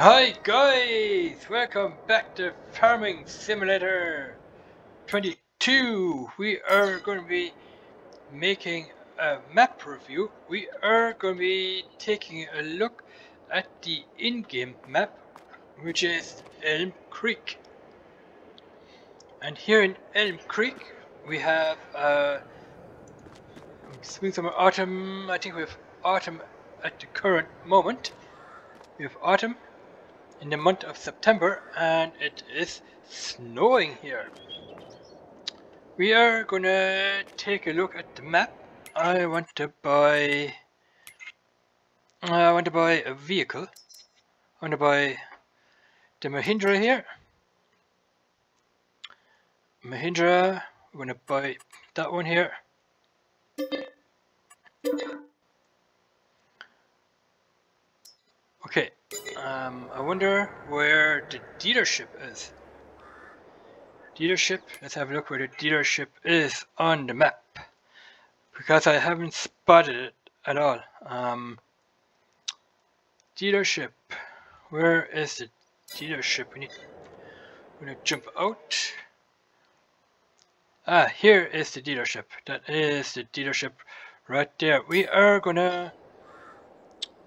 Hi guys, welcome back to Farming Simulator 22. We are going to be making a map review. We are going to be taking a look at the in-game map, which is Elm Creek. And here in Elm Creek, we have uh, spring, summer, autumn. I think we have autumn at the current moment. We have autumn in the month of September and it is snowing here. We are gonna take a look at the map. I want to buy I want to buy a vehicle. I want to buy the Mahindra here. Mahindra, we're gonna buy that one here. Okay, um, I wonder where the dealership is. Dealership, let's have a look where the dealership is on the map. Because I haven't spotted it at all. Um, dealership, where is the dealership? We need, we're gonna jump out. Ah, here is the dealership. That is the dealership right there. We are gonna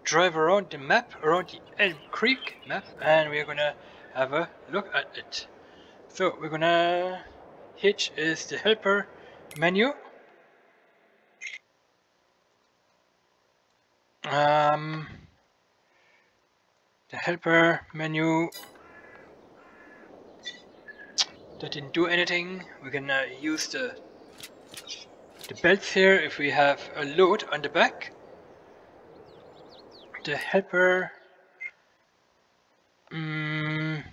drive around the map, around the Elm Creek map, and we're gonna have a look at it. So we're gonna H is the helper menu. Um, the helper menu that didn't do anything. We're gonna use the the belts here if we have a load on the back the helper mm,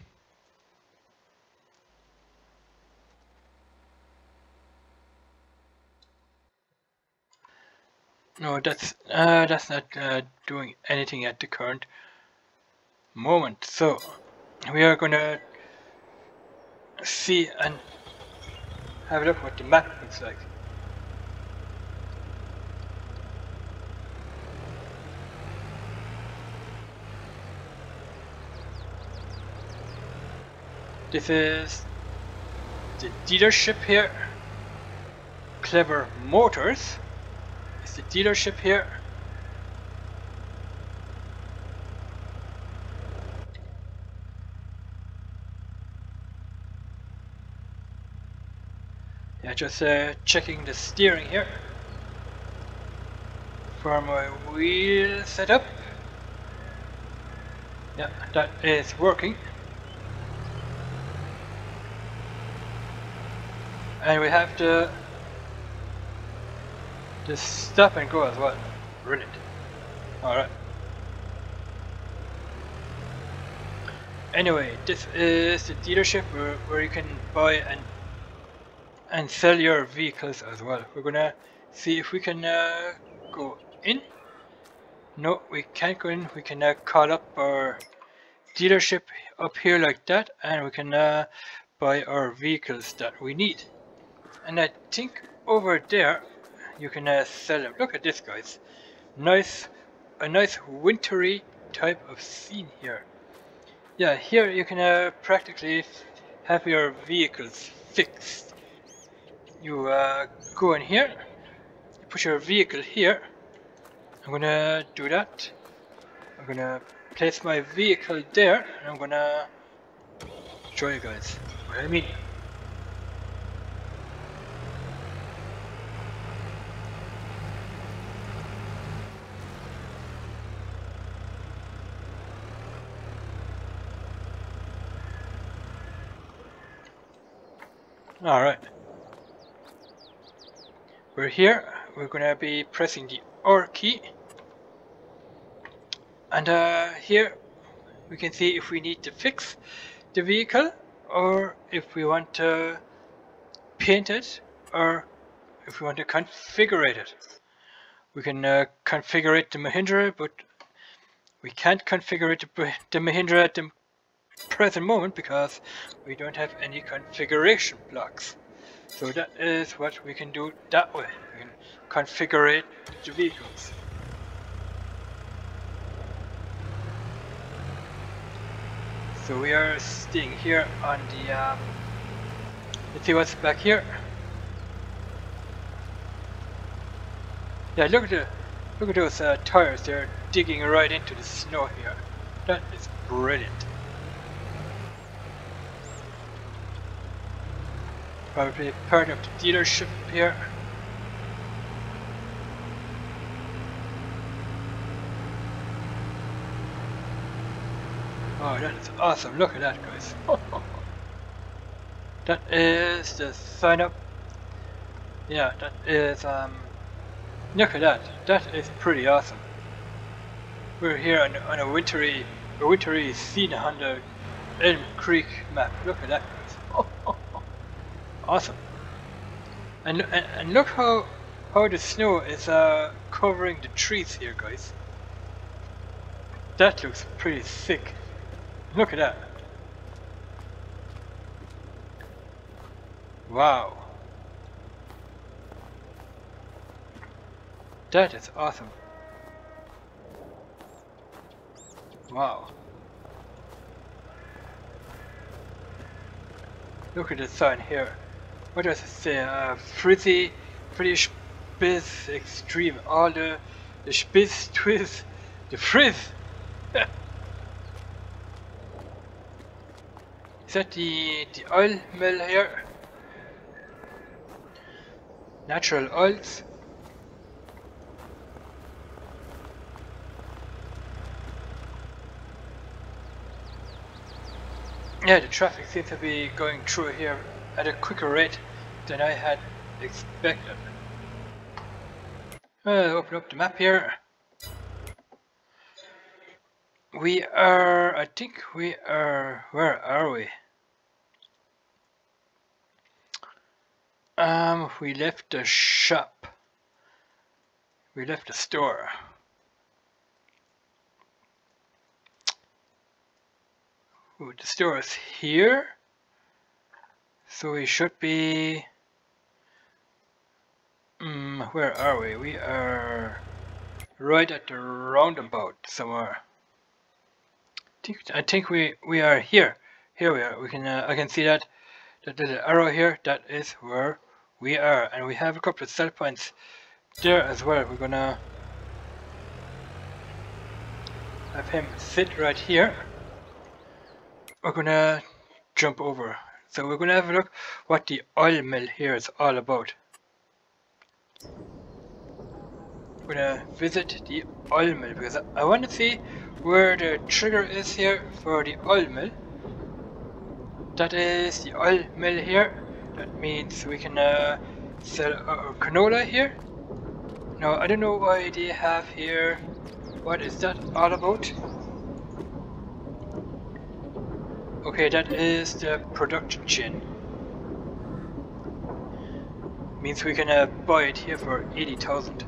no that's uh, that's not uh, doing anything at the current moment. So we are gonna see and have a look what the map looks like This is the dealership here. Clever Motors is the dealership here. Yeah, just uh, checking the steering here for my wheel setup. Yeah, that is working. And we have to just stop and go as well. Brilliant. Alright. Anyway, this is the dealership where, where you can buy and and sell your vehicles as well. We're gonna see if we can uh, go in. No, we can't go in. We can uh, call up our dealership up here like that and we can uh, buy our vehicles that we need. And I think over there you can uh, sell them. Look at this guys. Nice, a nice wintry type of scene here. Yeah, here you can uh, practically have your vehicles fixed. You uh, go in here, you put your vehicle here. I'm gonna do that. I'm gonna place my vehicle there and I'm gonna show you guys what I mean. Alright. We're here. We're gonna be pressing the R key. And uh, here we can see if we need to fix the vehicle or if we want to paint it or if we want to configure it. We can uh, configure it to Mahindra but we can't configure it to the Mahindra at the present moment because we don't have any configuration blocks. So that is what we can do that way. We can configure the vehicles. So we are staying here on the, um, let's see what's back here. Yeah, look at the, look at those uh, tires, they're digging right into the snow here. That is brilliant. Probably part of the dealership here. Oh, that is awesome. Look at that, guys. that is the sign up. Yeah, that is, um, look at that. That is pretty awesome. We're here on, on a wintry, a wintry scene the Elm Creek map. Look at that. Awesome. And, and, and look how, how the snow is, uh, covering the trees here, guys. That looks pretty sick. Look at that. Wow. That is awesome. Wow. Look at the sign here. What does it say? Uh, frizzy, pretty spitz, extreme. All the, the spitz, twist, the frizz. Is that the, the oil mill here? Natural oils. Yeah, the traffic seems to be going through here at a quicker rate than I had expected. Uh, open up the map here. We are, I think we are, where are we? Um, we left the shop. We left the store. Ooh, the store is here. So we should be... Um, where are we? We are right at the roundabout somewhere I think we we are here. Here we are. We can uh, I can see that that an arrow here. That is where we are, and we have a couple of sell points there as well. We're gonna have him sit right here. We're gonna jump over. So we're gonna have a look what the oil mill here is all about. We're gonna visit the oil mill because I want to see where the trigger is here for the oil mill. That is the oil mill here. That means we can uh, sell our canola here. Now I don't know why they have here. What is that all about? Okay, that is the production chain. Means we can uh, buy it here for 80,000.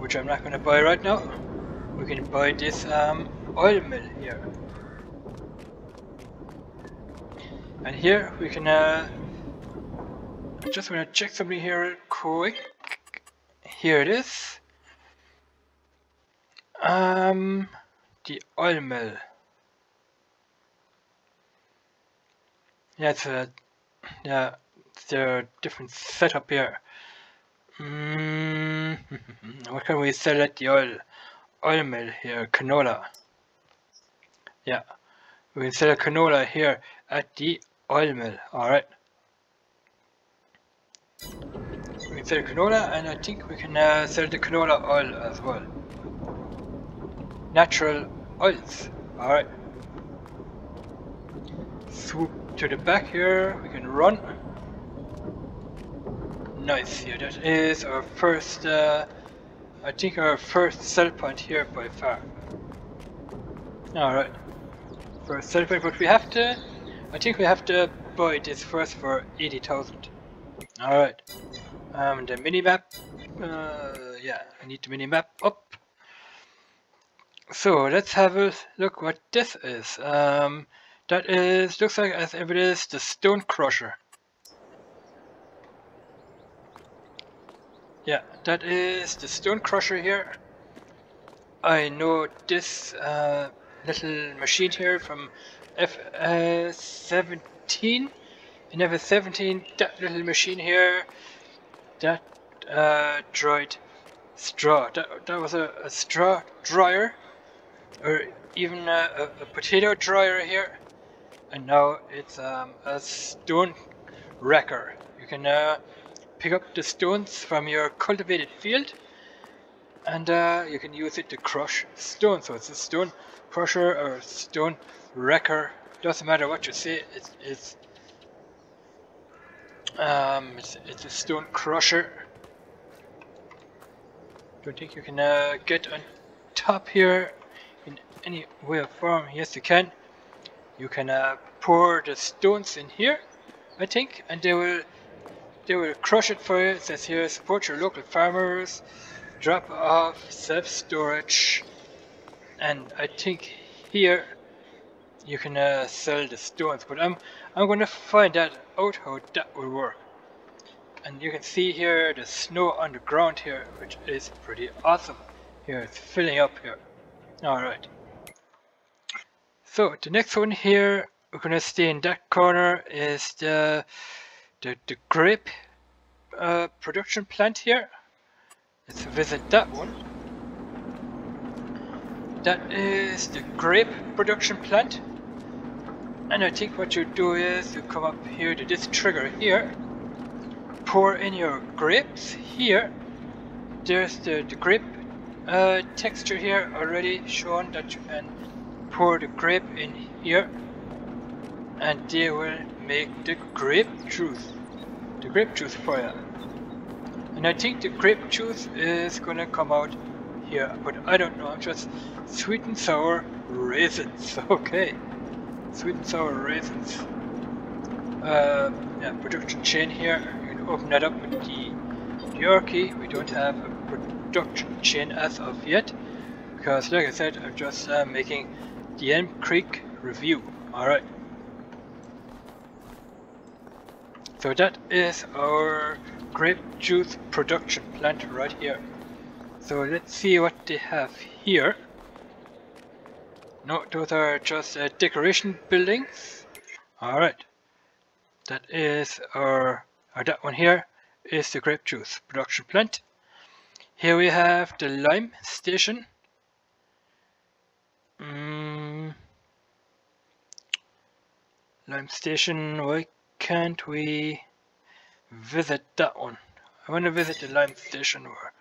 Which I'm not gonna buy right now we can buy this um, oil mill here. And here we can uh, just want to check something here quick. Here it is. Um, the oil mill. Yeah, it's a yeah, are different setup here. Mm. What can we sell at the oil? oil mill here, canola. Yeah, we can sell a canola here at the oil mill, alright. We can sell canola and I think we can uh, sell the canola oil as well. Natural oils, alright. Swoop to the back here, we can run. Nice, yeah that is our first uh, I think our first sell point here by far. Alright. First sell point, but we have to... I think we have to buy this first for 80,000. Alright. Um, the minimap... Uh, yeah, I need the minimap up. So, let's have a look what this is. Um, that is, looks like as if it is the Stone Crusher. Yeah, that is the stone crusher here. I know this uh, little machine here from F17. In F17, that little machine here, that uh, dried straw. That, that was a, a straw dryer, or even a, a, a, potato dryer here. And now it's um, a stone wrecker. You can uh, pick up the stones from your cultivated field and uh, you can use it to crush stone. So it's a stone crusher or stone wrecker. Doesn't matter what you say. It's it's um it's, it's a stone crusher. Don't think you can uh, get on top here in any way or form. Yes, you can. You can uh, pour the stones in here, I think, and they will they will crush it for you. It says here, support your local farmers. Drop off self-storage. And I think here you can uh, sell the stones but I'm I'm gonna find that out how that will work. And you can see here the snow on the ground here which is pretty awesome. Here it's filling up here. Alright so the next one here we're gonna stay in that corner is the the, the grape uh, production plant here Let's visit that one. That is the grape production plant. And I think what you do is you come up here to this trigger here, pour in your grapes here. There's the, the grape uh, texture here already shown that you can pour the grape in here and they will make the grape juice. The grape juice you. And I think the grape juice is gonna come out here, but I don't know, I'm just sweet and sour raisins, okay. Sweet and sour raisins. Uh, yeah, production chain here, you can open that up with the Yorkie. We don't have a production chain as of yet, because like I said, I'm just uh, making the Elm Creek review, alright. So that is our grape juice production plant right here. So let's see what they have here. No, those are just uh, decoration buildings. Alright. That is our, or that one here is the grape juice production plant. Here we have the lime station. Mm. Lime station, why can't we visit that one. I want to visit the lime station or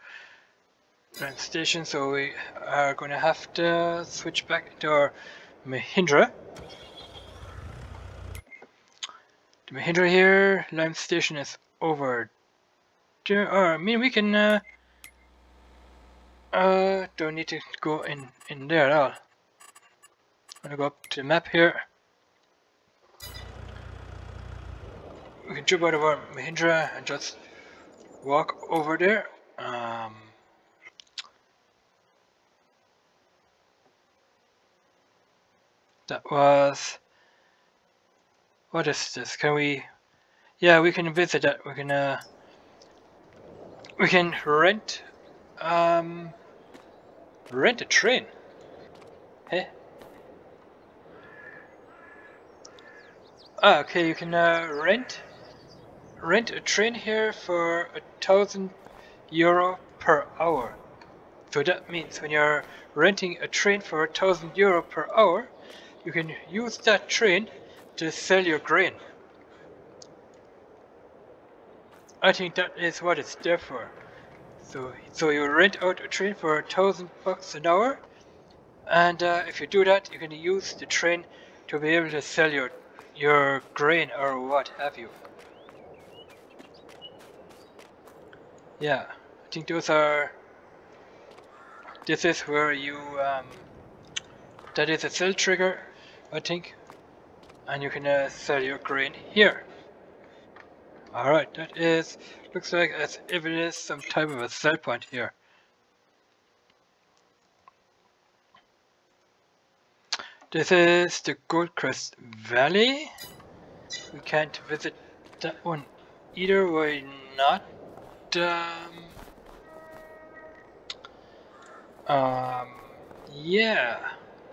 lime station, so we are going to have to switch back to our Mahindra. The Mahindra here, lime station is over there. Or, I mean, we can. Uh, uh, don't need to go in in there at all. I'm gonna go up to the map here. We can jump out of our Mahindra and just walk over there. Um, that was... What is this? Can we... Yeah, we can visit that. We can, uh... We can rent... Um... Rent a train. Hey? Ah, okay, you can uh, rent rent a train here for a thousand euro per hour. So that means when you're renting a train for a thousand euro per hour, you can use that train to sell your grain. I think that is what it's there for. So, so you rent out a train for a thousand bucks an hour, and uh, if you do that, you can use the train to be able to sell your your grain or what have you. Yeah, I think those are... This is where you... Um, that is a sell trigger, I think. And you can uh, sell your grain here. Alright, that is... Looks like as if it is some type of a sell point here. This is the Goldcrest Valley. We can't visit that one either, why not? Um, um, yeah.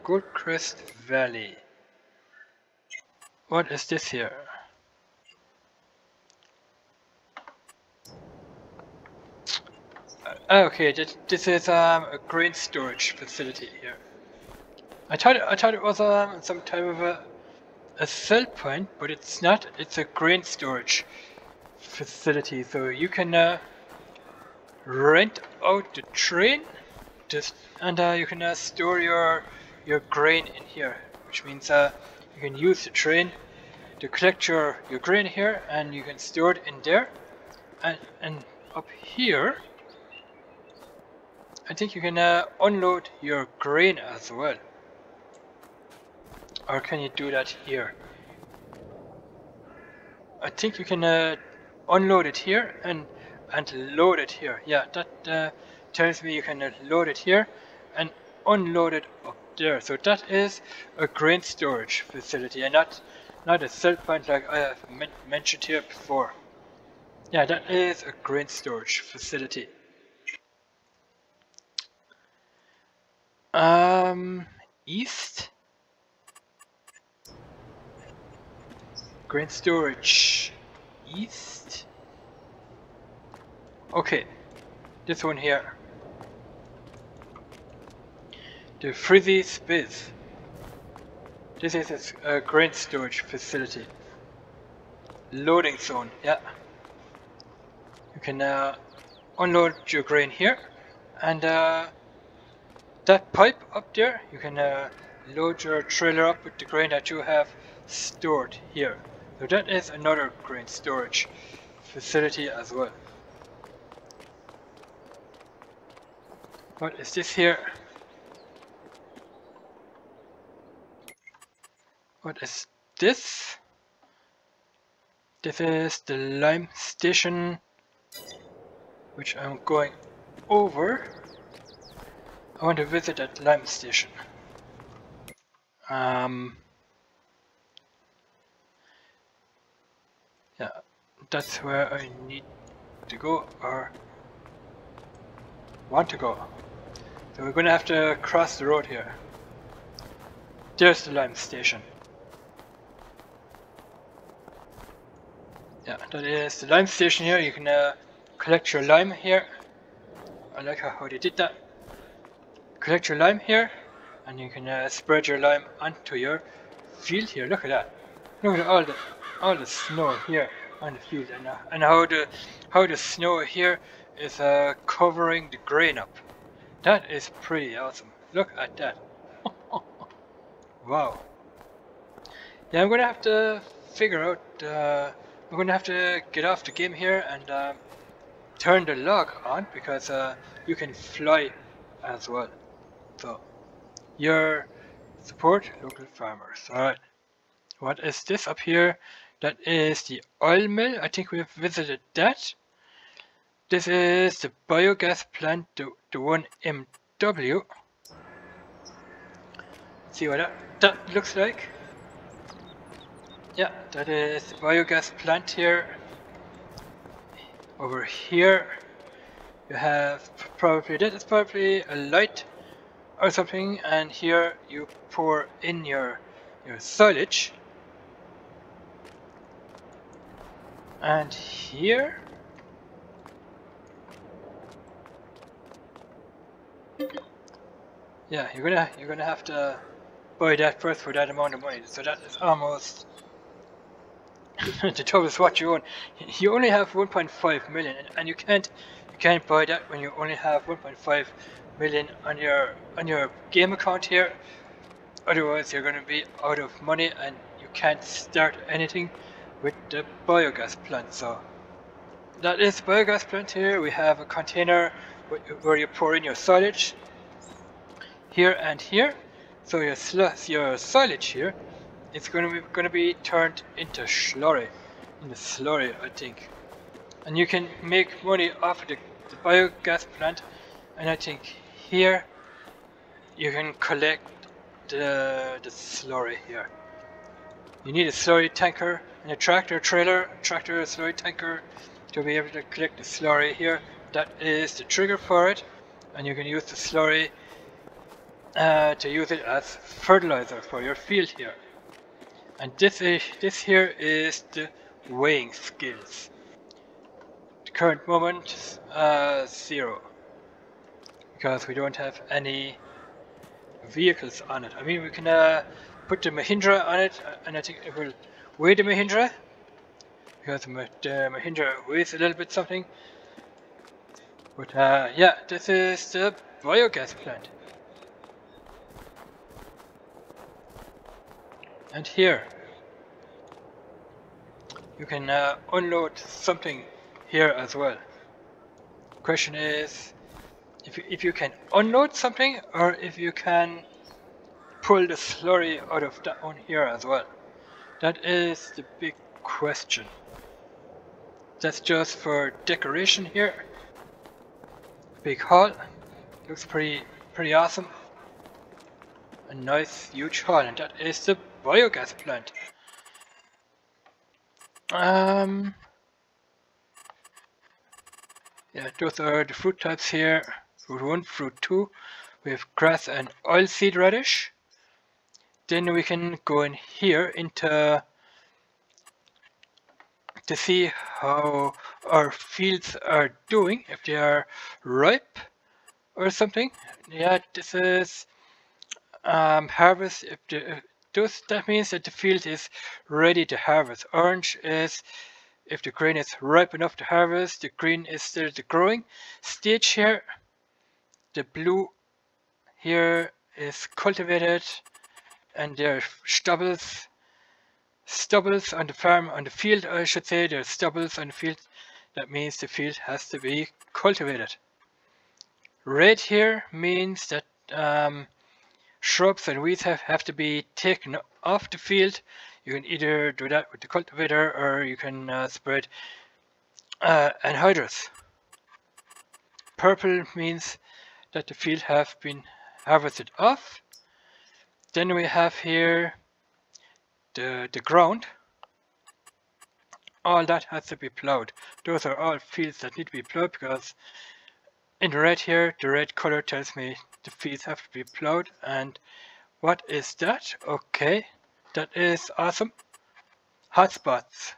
Goldcrest Valley. What is this here? Uh, okay, this, this is um, a grain storage facility here. I thought I thought it was um, some type of a a sell point, but it's not. It's a grain storage facility, so you can uh, rent out the train, just and uh, you can uh, store your your grain in here, which means uh, you can use the train to collect your your grain here, and you can store it in there, and and up here. I think you can uh, unload your grain as well. Or can you do that here? I think you can uh, unload it here and and load it here. Yeah, that uh, tells me you can uh, load it here and unload it up there. So that is a grain storage facility and not not a sell point like I have men mentioned here before. Yeah, that is a grain storage facility. Um, east Grain storage east. Okay, this one here. The Frizzy Spiz. This is a grain storage facility. Loading zone, yeah. You can uh, unload your grain here and uh, that pipe up there, you can uh, load your trailer up with the grain that you have stored here. So that is another grain storage facility as well. What is this here? What is this? This is the lime station which I'm going over. I want to visit that lime station. Um, Yeah, that's where I need to go or want to go. So we're gonna have to cross the road here. There's the lime station. Yeah, that is the lime station here. You can uh, collect your lime here. I like how, they did that. Collect your lime here, and you can uh, spread your lime onto your field here. Look at that. Look at all the all the snow here on the field and, uh, and how the how the snow here is uh, covering the grain up. That is pretty awesome. Look at that. wow. Yeah, I'm gonna have to figure out. Uh, I'm gonna have to get off the game here and uh, turn the log on because uh, you can fly as well. So, your support local farmers. Alright. What is this up here? That is the oil mill. I think we've visited that. This is the biogas plant, the, the one MW. See what that, that looks like. Yeah, that is the biogas plant here. Over here, you have probably, that is probably a light or something, and here you pour in your, your silage. And here? Yeah, you're gonna you're gonna have to buy that first for that amount of money. So that is almost the is what you own. You only have 1.5 million, and you can't you can't buy that when you only have 1.5 million on your on your game account here. Otherwise, you're gonna be out of money, and you can't start anything with the biogas plant. So that is biogas plant here. We have a container where you pour in your silage here and here. So your your silage here is going to be going to be turned into slurry, in the slurry, I think. And you can make money off of the, the biogas plant. And I think here you can collect the the slurry here. You need a slurry tanker and a tractor trailer, tractor slurry tanker to be able to collect the slurry here. That is the trigger for it and you can use the slurry uh, to use it as fertilizer for your field here. And this is this here is the weighing skills. The current moment uh, zero because we don't have any vehicles on it. I mean, we can uh, put the Mahindra on it, uh, and I think it will weigh the Mahindra because the Mahindra weighs a little bit something. But uh, yeah, this is the biogas plant. And here, you can uh, unload something here as well. Question is, if you, if you can unload something or if you can pull the slurry out of down here as well. That is the big question. That's just for decoration here. Big hall. Looks pretty pretty awesome. A nice huge hall and that is the biogas plant. Um yeah, those are the fruit types here. Fruit 1, fruit 2. We have grass and oilseed radish. Then we can go in here into to see how our fields are doing, if they are ripe or something. Yeah, this is um, harvest. If the those, that means that the field is ready to harvest. Orange is if the grain is ripe enough to harvest. The green is still the growing stage here. The blue here is cultivated and there are stubbles stubbles on the farm, on the field I should say, there are stubbles on the field. That means the field has to be cultivated. Red here means that um, shrubs and weeds have, have to be taken off the field. You can either do that with the cultivator or you can uh, spread uh, anhydrous. Purple means that the field have been harvested off. Then we have here the, the ground, all that has to be plowed. Those are all fields that need to be plowed because in the red here, the red color tells me the fields have to be plowed. And what is that? Okay, that is awesome. Hotspots.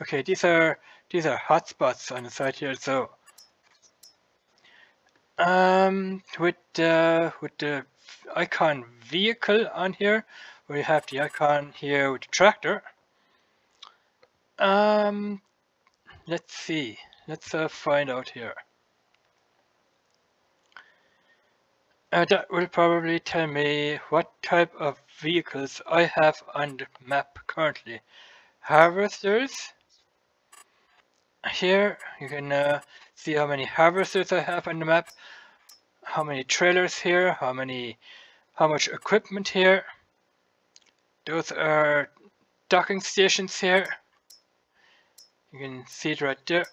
Okay, these are these are hotspots on the side here. So um, with the with the icon vehicle on here, we have the icon here with the tractor. Um, let's see. Let's uh, find out here. Uh, that will probably tell me what type of vehicles I have on the map currently. Harvesters. Here you can uh, see how many harvesters I have on the map, how many trailers here, how many, how much equipment here. Those are docking stations here. You can see it right there.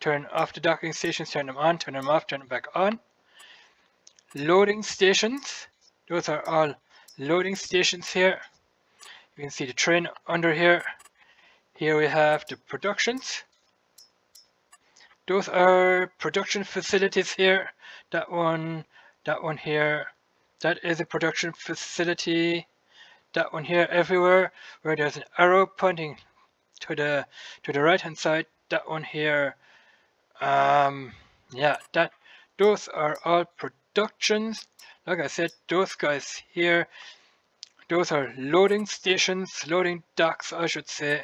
Turn off the docking stations, turn them on, turn them off, turn them back on. Loading stations. Those are all loading stations here. You can see the train under here. Here we have the productions. Those are production facilities here. That one, that one here. That is a production facility that one here everywhere where there's an arrow pointing to the to the right hand side that one here um yeah that those are all productions like I said those guys here those are loading stations loading docks I should say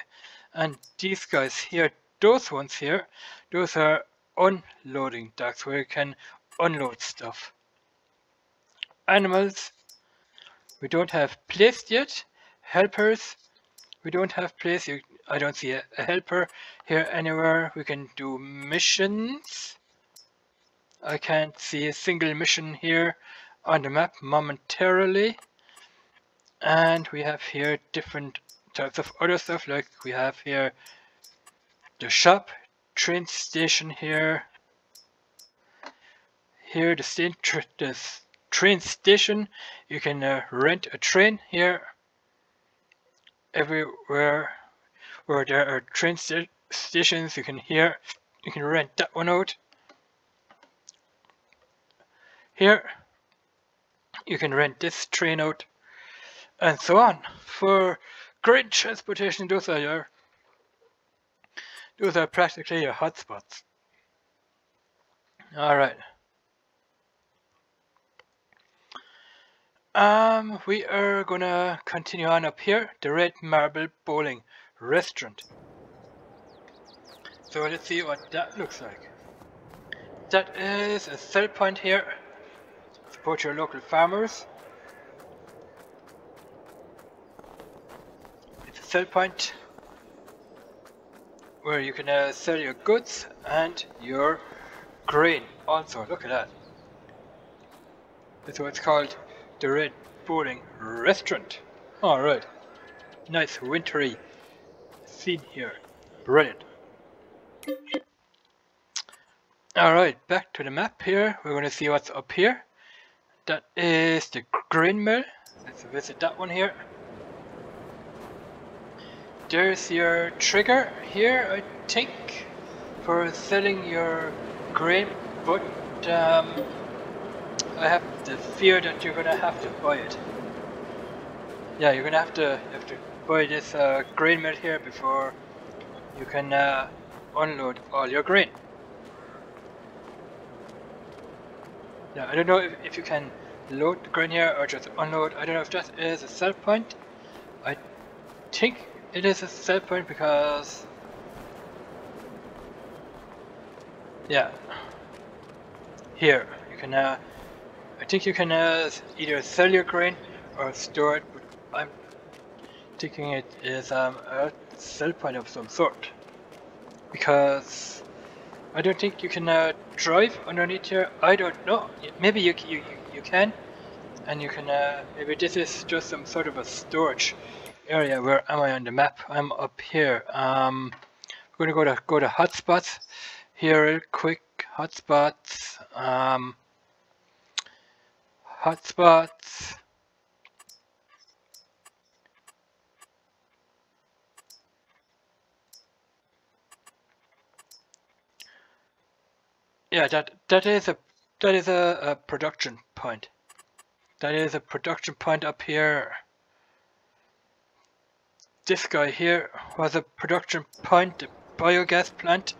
and these guys here those ones here those are unloading docks where you can unload stuff animals we don't have placed yet. Helpers. We don't have placed. I don't see a helper here anywhere. We can do missions. I can't see a single mission here on the map momentarily. And we have here different types of other stuff like we have here the shop, train station here. Here the, train station. You can uh, rent a train here. Everywhere where there are train st stations, you can hear, you can rent that one out. Here you can rent this train out and so on. For great transportation those are your those are practically your hotspots. All right. Um we are gonna continue on up here the red marble bowling restaurant. So let's see what that looks like. That is a sell point here support your local farmers. It's a sell point where you can uh, sell your goods and your grain also. Look at that. That's what it's called the red bowling restaurant. Alright nice wintry scene here. Brilliant. Alright back to the map here. We're going to see what's up here that is the grain mill let's visit that one here there's your trigger here, I think, for selling your grain, but um, I have the fear that you're gonna have to buy it. Yeah, you're gonna have to have to buy this uh, grain mill here before you can uh, unload all your grain. Yeah, I don't know if, if you can load the grain here or just unload. I don't know if that is a sell point. I think it is a sell point because... Yeah. Here, you can uh, I think you can uh, either sell your grain or store it, but I'm thinking it is um, a sell point of some sort. Because I don't think you can uh, drive underneath here. I don't know. Maybe you, you, you can. And you can, uh, maybe this is just some sort of a storage area. Where am I on the map? I'm up here. Um, we're gonna go to go to hotspots here quick. Hotspots. Um, hotspots. Yeah, that that is a that is a, a production point. That is a production point up here this guy here was a production point, a biogas plant.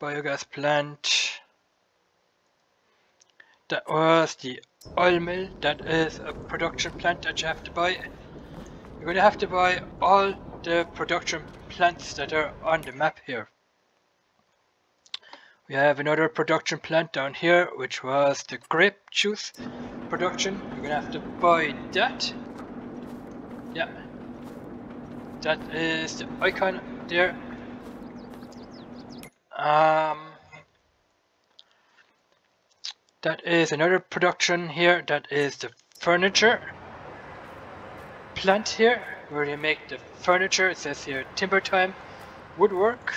Biogas plant. That was the oil mill. That is a production plant that you have to buy. You're going to have to buy all the production plants that are on the map here. We have another production plant down here, which was the grape juice production. We're to have to buy that. Yeah, that is the icon there. Um, that is another production here. That is the furniture plant here, where you make the furniture. It says here timber time, woodwork.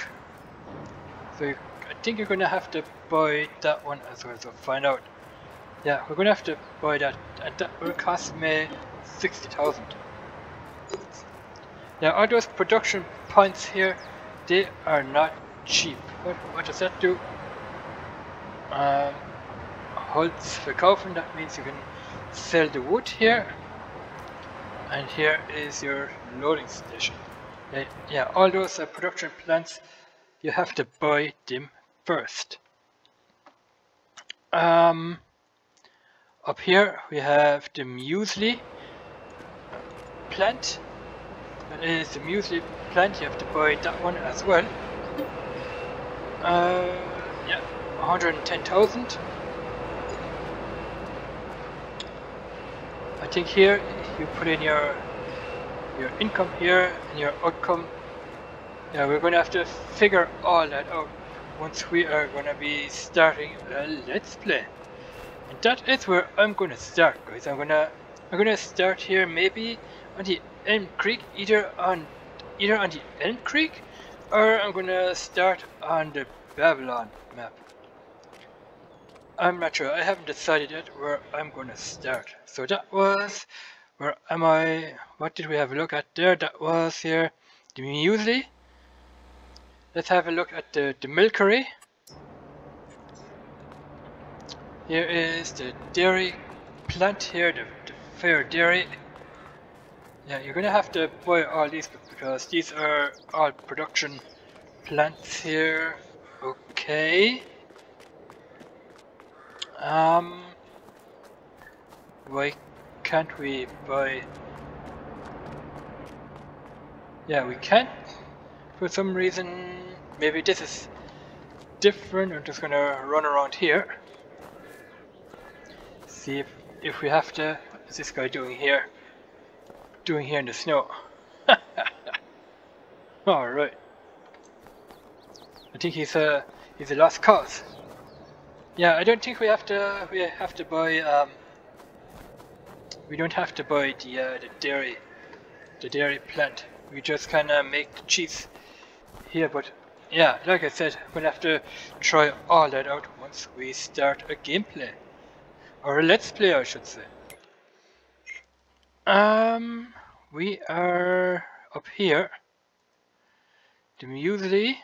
So think you're gonna have to buy that one as well. So find out. Yeah, we're gonna have to buy that, and that will cost me sixty thousand. Now all those production points here, they are not cheap. What, what does that do? Um, Holz verkaufen, that means you can sell the wood here. And here is your loading station. Yeah, yeah all those uh, production plants, you have to buy them first. Um, up here we have the muesli plant that is the muesli plant, you have to buy that one as well. Uh, yeah, 110,000. I think here you put in your your income here and your outcome. Yeah, we're going to have to figure all that out once we are to be starting a let's play. And that is where I'm to start, guys. I'm gonna I'm gonna start here maybe on the Elm Creek, either on either on the Elm Creek or I'm gonna start on the Babylon map. I'm not sure, I haven't decided yet where I'm gonna start. So that was, where am I, what did we have a look at there? That was here, the muesli. Let's have a look at the, the milkery. Here is the dairy plant here, the, the fair dairy. Yeah, you're gonna have to buy all these because these are all production plants here. Okay. Um, why can't we buy? Yeah, we can't. For some reason, maybe this is different. I'm just gonna run around here. See if if we have to. What's this guy doing here? Doing here in the snow? All right. I think he's a he's a lost cause. Yeah, I don't think we have to we have to buy um we don't have to buy the uh, the dairy the dairy plant. We just kind of make the cheese here, but yeah, like I said, we'll have to try all that out once we start a gameplay. Or a let's play, I should say. Um, we are up here. The muesli.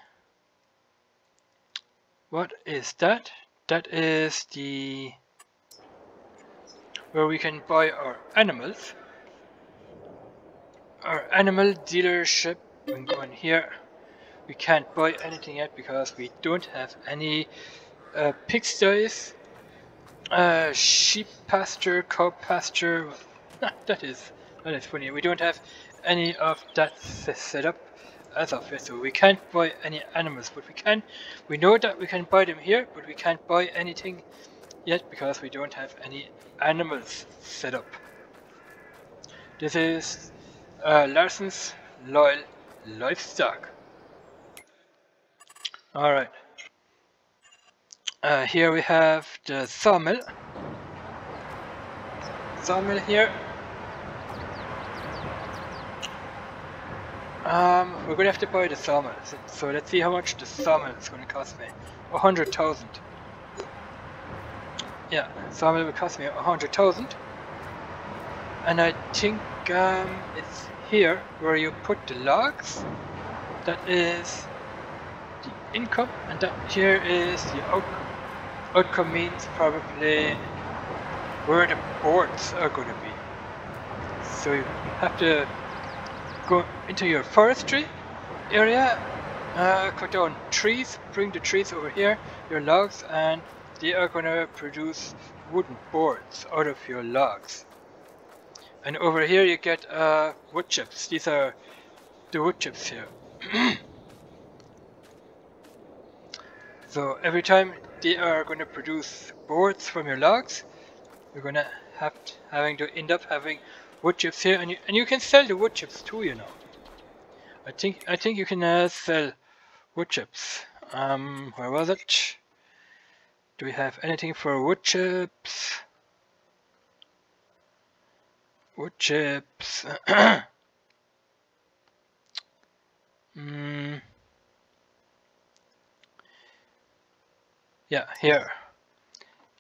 What is that? That is the where we can buy our animals. Our animal dealership. We can go in here. We can't buy anything yet because we don't have any uh, pigsties, uh, sheep pasture, cow pasture. that is that is funny. We don't have any of that set up as of yet, so we can't buy any animals. But we can. We know that we can buy them here, but we can't buy anything yet because we don't have any animals set up. This is uh, Larson's Loyal Livestock. Alright. Uh, here we have the sawmill. Sawmill here. Um, we're gonna have to buy the sawmill. So, let's see how much the sawmill is gonna cost me. A hundred thousand. Yeah, sawmill will cost me a hundred thousand. And I think um, it's here where you put the logs. That is income and here is the outcome. Outcome means probably where the boards are going to be. So you have to go into your forestry area, uh, cut down trees, bring the trees over here, your logs, and they are going to produce wooden boards out of your logs. And over here you get uh, wood chips. These are the wood chips here. So every time they are going to produce boards from your logs, you're going to have having to end up having wood chips here, and you and you can sell the wood chips too, you know. I think I think you can uh, sell wood chips. Um, where was it? Do we have anything for wood chips? Wood chips. mm. Yeah, here.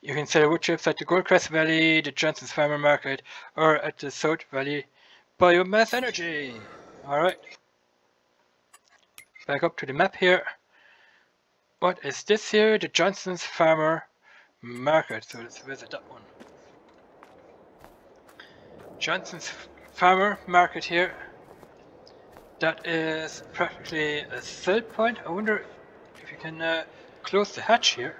You can sell wood chips at the Goldcrest Valley, the Johnson's Farmer Market, or at the South Valley Biomass Energy. Alright. Back up to the map here. What is this here? The Johnson's Farmer Market. So let's visit that one. Johnson's Farmer Market here. That is practically a sell point. I wonder if you can uh, close the hatch here.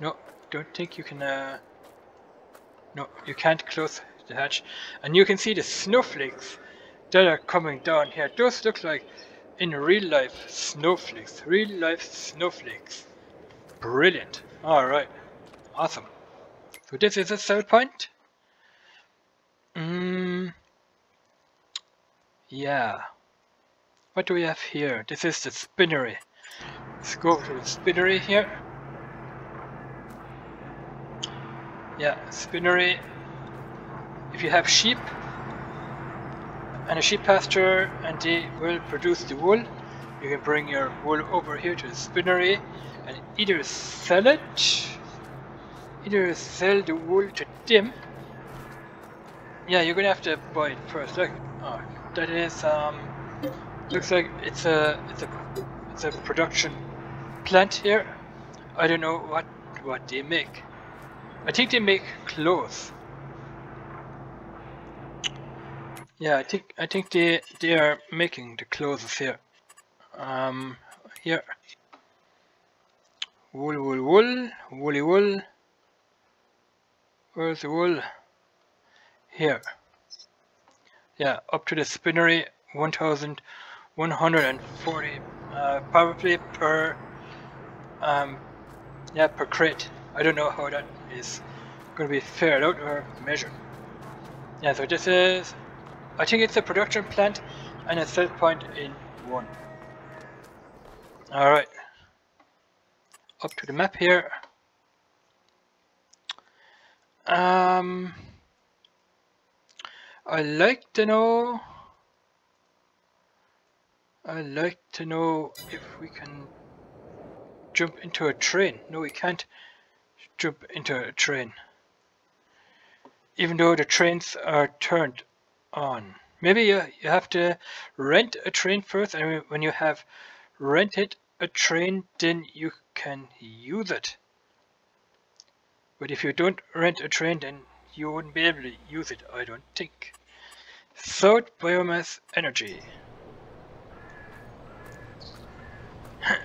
No, don't think you can, uh, no, you can't close the hatch. And you can see the snowflakes that are coming down here. Those look like, in real life, snowflakes. Real life snowflakes. Brilliant. Alright. Awesome. So this is a third point. Mm, yeah. What do we have here? This is the spinnery. Let's go to the spinnery here. Yeah, spinnery. If you have sheep and a sheep pasture and they will produce the wool, you can bring your wool over here to the spinnery and either sell it, either sell the wool to them. Yeah, you're gonna have to buy it first. Look, oh, that is um, Looks like it's a it's a it's a production plant here. I don't know what what they make. I think they make clothes. Yeah, I think I think they they are making the clothes here. Um, here. Wool, wool, wool, woolly wool. Where's the wool? Here. Yeah, up to the spinnery, 1,140 uh, probably per um, yeah per crate. I don't know how that is going to be figured out or measured. Yeah, so this is I think it's a production plant and a sell point in one. Alright. Up to the map here. Um, I like to know I like to know if we can jump into a train. No, we can't jump into a train. Even though the trains are turned on. Maybe you, you have to rent a train first and when you have rented a train then you can use it. But if you don't rent a train then you wouldn't be able to use it, I don't think. Third biomass energy.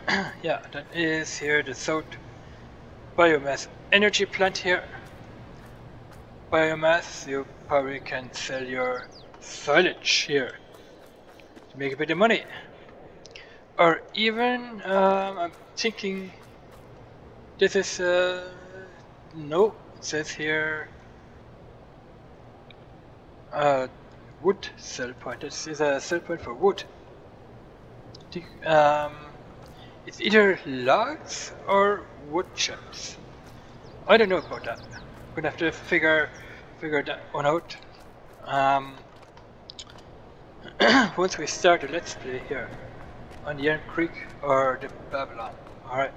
yeah, that is here the salt biomass energy plant here. Biomass, you probably can sell your silage here to make a bit of money. Or even, um, I'm thinking, this is, uh, no, it says here, uh, wood sell point. This is a sell point for wood. Um, it's either logs or wood chips. I don't know about that. We're gonna have to figure figure that one out. Um, once we start a let's play here on the Elm Creek or the Babylon. Alright.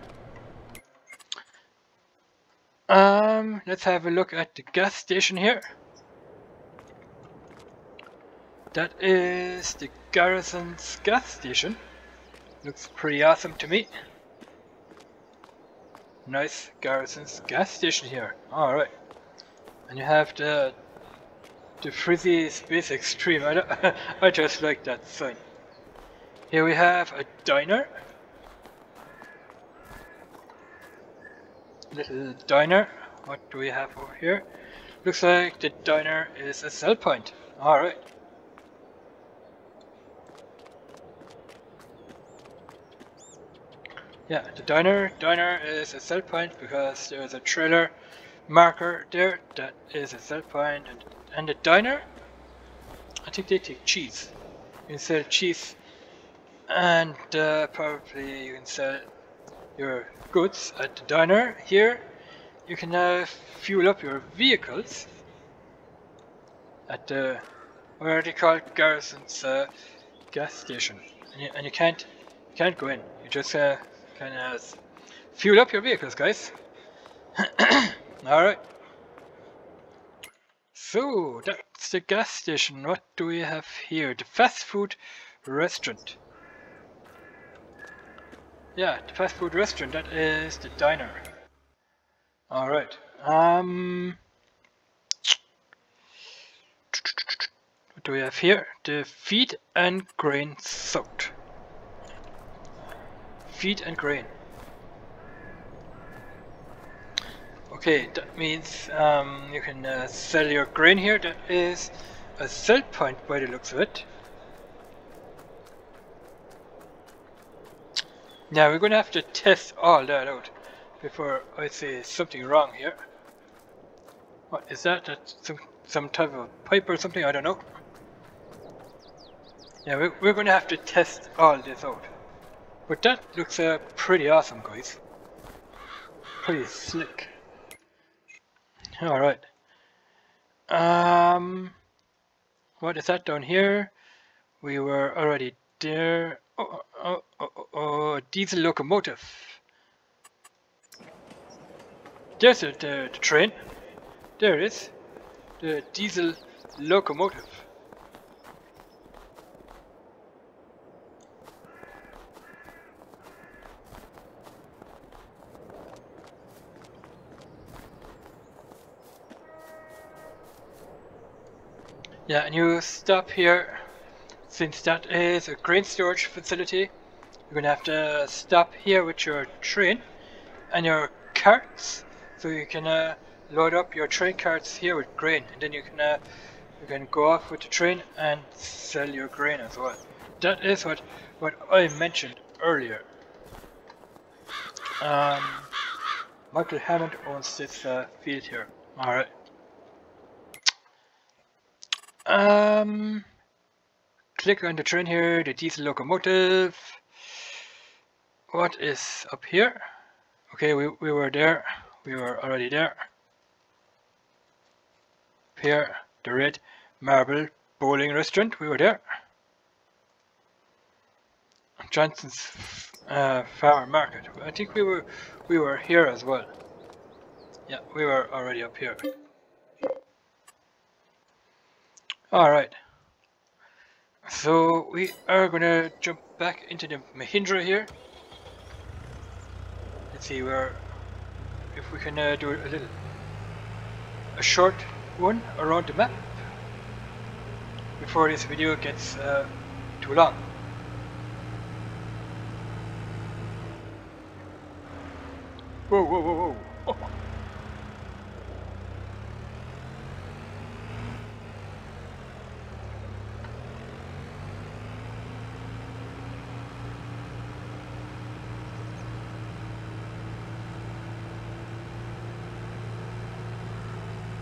Um, let's have a look at the gas station here. That is the Garrison's gas station. Looks pretty awesome to me. Nice Garrison's gas station here. Alright. And you have the the frizzy space extreme. I, I just like that sign. Here we have a diner. Little diner. What do we have over here? Looks like the diner is a sell point. Alright. Yeah, the diner diner is a sell point because there's a trailer marker there that is a sell point and and the diner, I think they take cheese. You can sell cheese and uh, probably you can sell your goods at the diner. Here you can uh, fuel up your vehicles at the, what are they called, Garrison's uh, gas station. And you, and you, can't you can't go in, you just uh, can uh, fuel up your vehicles guys. Alright. So, that's the gas station. What do we have here? The fast food restaurant. Yeah, the fast food restaurant. That is the diner. Alright. Um... What do we have here? The feed and grain soaked. Feed and grain. Okay, that means um, you can uh, sell your grain here. That is a sell point by the looks of it. Now we're going to have to test all that out before I say something wrong here. What is that? That's some, some type of pipe or something? I don't know. Yeah, we're, we're going to have to test all this out. But that looks uh, pretty awesome, guys. Pretty slick. All right. Um, what is that down here? We were already there. Oh, oh, oh, oh, oh diesel locomotive. There's the, the, the train. There it is. The diesel locomotive. Yeah, and you stop here. Since that is a grain storage facility, you're gonna have to stop here with your train and your carts, so you can uh, load up your train carts here with grain, and then you can uh, you can go off with the train and sell your grain as well. That is what what I mentioned earlier. Um, Michael Hammond owns this uh, field here. All right. Um, click on the train here, the diesel locomotive. What is up here? Okay, we, we were there. We were already there. Here, the red marble bowling restaurant. We were there. Johnson's uh, market. I think we were we were here as well. Yeah, we were already up here. Alright. So we are gonna jump back into the Mahindra here. Let's see where if we can uh, do a little a short one around the map before this video gets uh, too long. Whoa, whoa, whoa, whoa.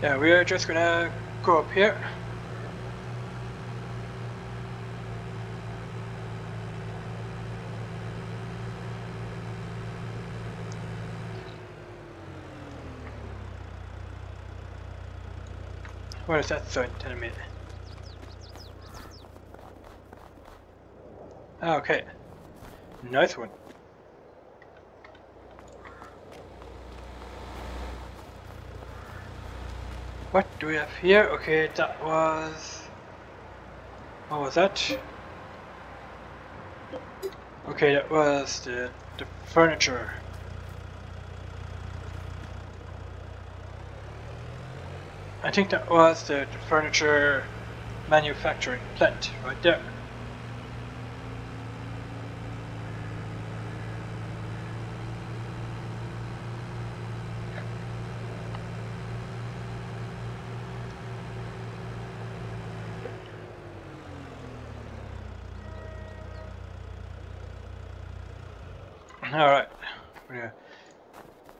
Yeah, we are just gonna go up here. What is that telling me? Ah, okay. Nice one. What do we have here? Okay, that was... What was that? Okay, that was the, the furniture. I think that was the, the furniture manufacturing plant right there. Alright,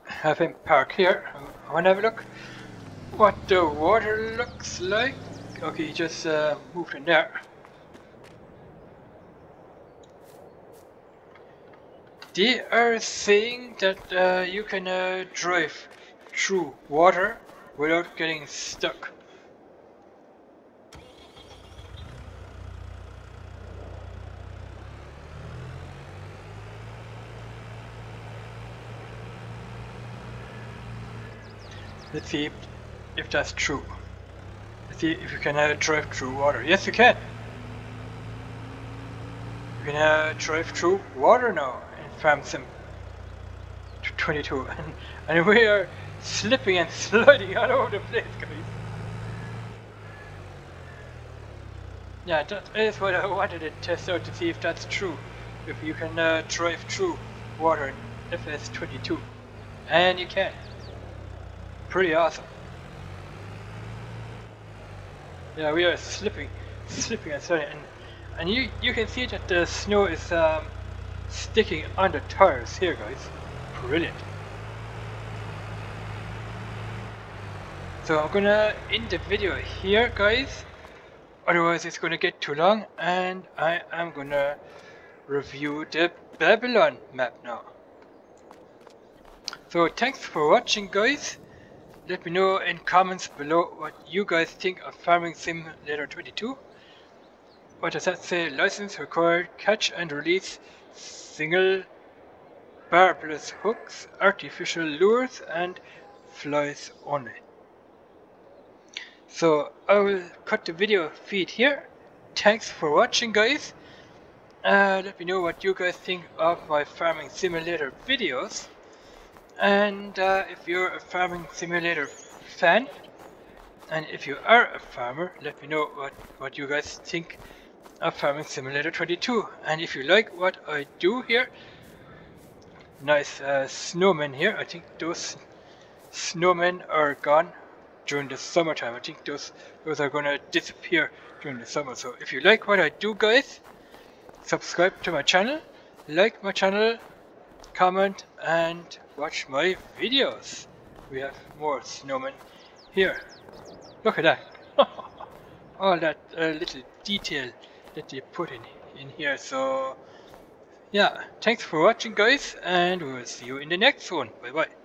have him park here. I wanna have a look what the water looks like. Okay, just uh, moved in there. They are saying that uh, you can uh, drive through water without getting stuck. Let's see if, if that's true. Let's see if you can uh, drive through water. Yes, you can. You can uh, drive through water now in Farm Sim 22. And, and we are slipping and sliding all over the place, guys. Yeah, that is what I wanted to test out to see if that's true. If you can uh, drive through water in FS22. And you can pretty awesome. Yeah, we are slipping, slipping and and and you you can see that the snow is um, sticking on the tires here, guys. Brilliant. So I'm gonna end the video here, guys. Otherwise, it's gonna get too long, and I am gonna review the Babylon map now. So thanks for watching, guys. Let me know in comments below what you guys think of Farming Simulator 22. What does that say? License required, catch and release, single barbless hooks, artificial lures and flies only. So I will cut the video feed here. Thanks for watching guys. Uh, let me know what you guys think of my Farming Simulator videos. And uh, if you're a farming simulator fan, And if you are a farmer, let me know what, what you guys think of Farming Simulator 22. And if you like what I do here, nice uh, snowmen here. I think those snowmen are gone during the summertime. I think those those are gonna disappear during the summer. So if you like what I do guys, subscribe to my channel, like my channel, comment and watch my videos. We have more snowmen here. Look at that. All that uh, little detail that they put in, in here. So yeah, thanks for watching guys and we will see you in the next one. Bye bye.